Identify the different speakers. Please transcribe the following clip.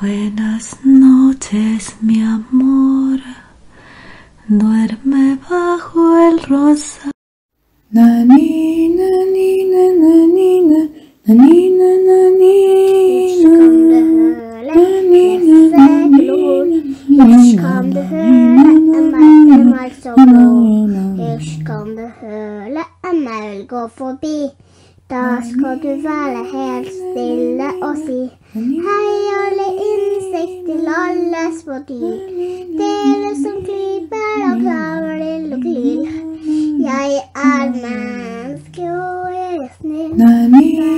Speaker 1: Buenas noches, mi amor. Duerme bajo el rosa.
Speaker 2: Nani, nani, nani. Gå? Forbi? Da skal du være helt stille og si Hei, alle insekter, alle små dyr. Dere som kryper og kravler og glir. Jeg er menneske, og jeg er snill.